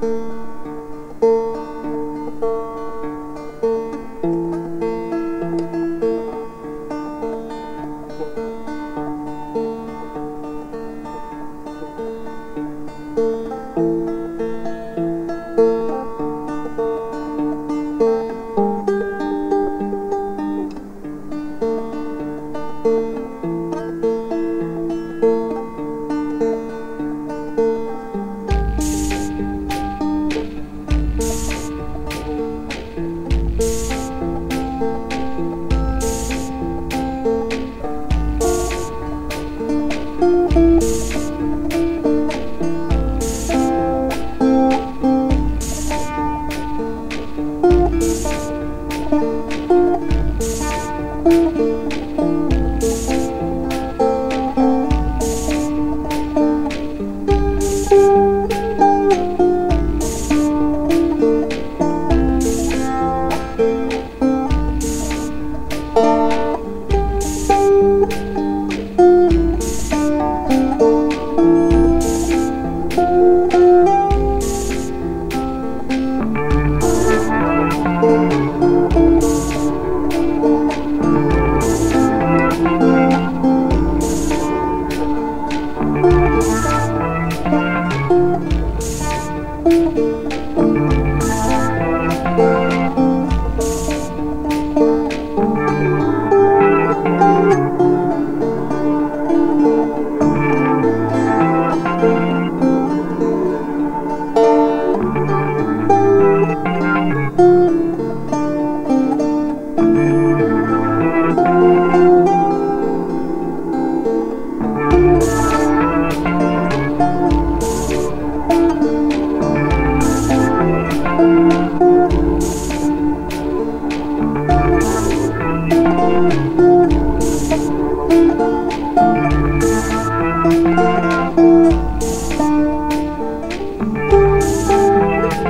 Música Música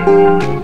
Música